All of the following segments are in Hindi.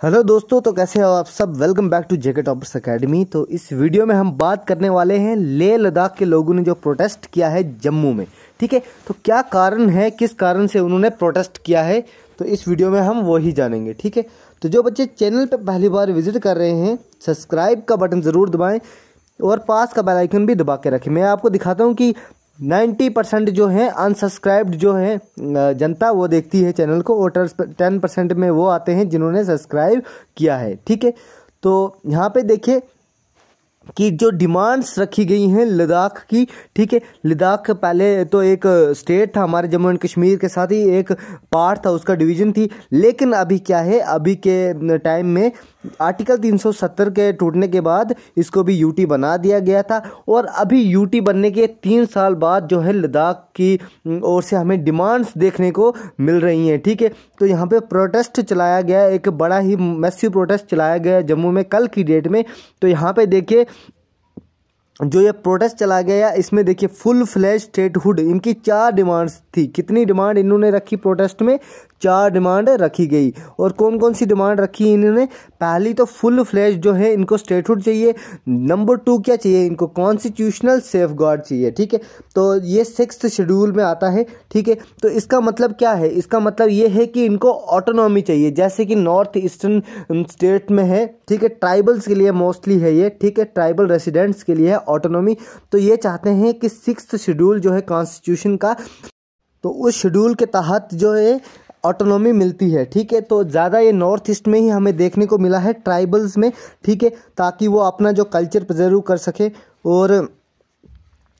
हेलो दोस्तों तो कैसे हो आप सब? Welcome back to JK toppers academy तो इस वीडियो में हम बात करने वाले हैं लेह लद्दाख के लोगों ने जो प्रोटेस्ट किया है जम्मू में। ठीक है? तो क्या कारण है? किस कारण से उन्होंने प्रोटेस्ट किया है? तो इस वीडियो में हम वही जानेंगे। ठीक है? तो जो बच्चे चैनल पर पहली बार विज़िट कर रहे हैं सब्सक्राइब का बटन ज़रूर दबाएँ और पास का बेल आइकन भी दबा के रखें। मैं आपको दिखाता हूँ कि नाइन्टी परसेंट जो है अनसब्सक्राइब्ड जो है जनता वो देखती है चैनल को, और टेन परसेंट में वो आते हैं जिन्होंने सब्सक्राइब किया है, ठीक है? तो यहाँ पे देखिए कि जो डिमांड्स रखी गई हैं लद्दाख की, ठीक है? लद्दाख पहले तो एक स्टेट था, हमारे जम्मू एंड कश्मीर के साथ ही एक पार्ट था, उसका डिवीज़न थी, लेकिन अभी क्या है? अभी के टाइम में आर्टिकल 370 के टूटने के बाद इसको भी यूटी बना दिया गया था और अभी यूटी बनने के तीन साल बाद जो है लद्दाख की ओर से हमें डिमांड्स देखने को मिल रही हैं, ठीक है? तो यहाँ पे प्रोटेस्ट चलाया गया, एक बड़ा ही मैसिव प्रोटेस्ट चलाया गया जम्मू में कल की डेट में। तो यहाँ पे देखिए जो ये प्रोटेस्ट चला गया, इसमें देखिए फुल फ्लैश स्टेटहुड इनकी चार डिमांड्स थी। कितनी डिमांड इन्होंने रखी प्रोटेस्ट में? चार डिमांड रखी गई। और कौन कौन सी डिमांड रखी इन्होंने? पहली तो फुल फ्लैश जो है, इनको स्टेटहुड चाहिए। नंबर टू क्या चाहिए इनको? कॉन्स्टिट्यूशनल सेफ़ चाहिए, ठीक है? तो ये सिक्स शेड्यूल में आता है, ठीक है? तो इसका मतलब क्या है? इसका मतलब ये है कि इनको ऑटोनॉमी चाहिए। जैसे कि नॉर्थ ईस्टर्न स्टेट में है, ठीक है? ट्राइबल्स के लिए मोस्टली है ये, ठीक है? ट्राइबल रेसिडेंट्स के लिए ऑटोनॉमी तो ये चाहते हैं कि सिक्स शेड्यूल जो है कॉन्स्टिट्यूशन का तो उस शेड्यूल के तहत जो है ऑटोनॉमी मिलती है, ठीक है? तो ज़्यादा ये नॉर्थ ईस्ट में ही हमें देखने को मिला है ट्राइबल्स में, ठीक है? ताकि वो अपना जो कल्चर प्रजर्व कर सके और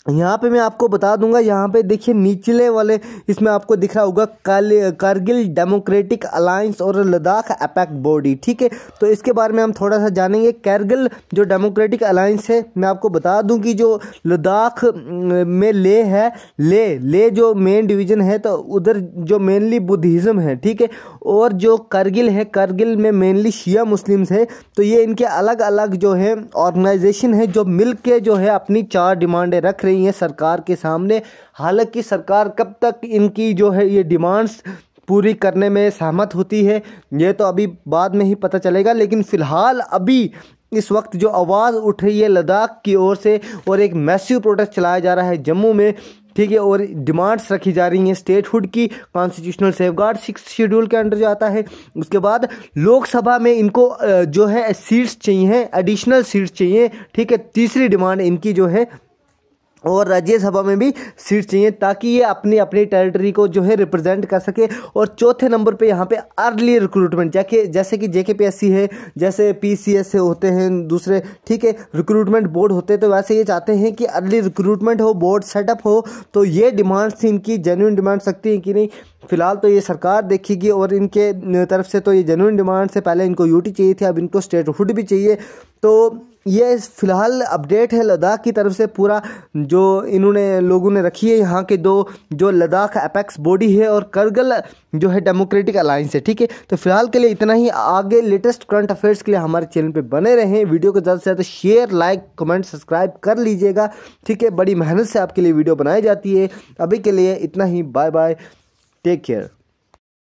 यहाँ पे मैं आपको बता दूँगा, यहाँ पे देखिए निचले वाले, इसमें आपको दिख रहा होगा कल, कारगिल डेमोक्रेटिक अलायंस और लद्दाख अपैक बॉडी, ठीक है? तो इसके बारे में हम थोड़ा सा जानेंगे। कारगिल जो डेमोक्रेटिक अलायंस है, मैं आपको बता दूँ कि जो लद्दाख में ले है, ले ले जो मेन डिवीज़न है तो उधर जो मेनली बुद्धिज़्म है, ठीक है? और जो करगिल है, करगिल में मेनली शिया मुस्लिम्स है तो ये इनके अलग अलग जो है ऑर्गेनाइजेशन है, जो मिल के जो है अपनी चार डिमांडें रख रही हैं सरकार के सामने। हालाँकि सरकार कब तक इनकी जो है ये डिमांड्स पूरी करने में सहमत होती है, ये तो अभी बाद में ही पता चलेगा। लेकिन फ़िलहाल अभी इस वक्त जो आवाज़ उठ रही है लद्दाख की ओर से, और एक मैसिव प्रोटेस्ट चलाया जा रहा है जम्मू में, ठीक है, और डिमांड्स रखी जा रही हैं स्टेटहुड की constitutional safeguard six schedule के अंडर जो आता है। उसके बाद लोकसभा में इनको जो है सीट्स चाहिए एडिशनल सीट्स चाहिए, ठीक है, तीसरी डिमांड इनकी जो है और राज्यसभा में भी सीट चाहिए ताकि ये अपनी अपनी टेरिटरी को जो है रिप्रेजेंट कर सके। और चौथे नंबर पे यहाँ पे अर्ली रिक्रूटमेंट जैसे जैसे कि जेकेपीएससी है, जैसे पीसीएस से होते हैं दूसरे, ठीक है रिक्रूटमेंट बोर्ड होते हैं तो वैसे ये चाहते हैं कि अर्ली रिक्रूटमेंट हो बोर्ड सेटअप हो तो ये डिमांड्स थी इनकी जेन्यून डिमांड सकती हैं कि नहीं? फ़िलहाल तो ये सरकार देखेगी और इनके तरफ़ से तो ये जेन्यून डिमांड से पहले इनको यूटी चाहिए थी, अब इनको स्टेटहुड भी चाहिए। तो ये फ़िलहाल अपडेट है लद्दाख की तरफ़ से पूरा, जो इन्होंने, लोगों ने रखी है यहाँ के दो, जो लद्दाख अपेक्स बॉडी है और करगल जो है डेमोक्रेटिक अलायंस है, ठीक है? तो फ़िलहाल के लिए इतना ही, आगे लेटेस्ट करंट अफेयर्स के लिए हमारे चैनल पे बने रहें। वीडियो को ज़्यादा से ज़्यादा शेयर लाइक कमेंट सब्सक्राइब कर लीजिएगा, ठीक है? बड़ी मेहनत से आपके लिए वीडियो बनाई जाती है। अभी के लिए इतना ही बाय बाय Take care.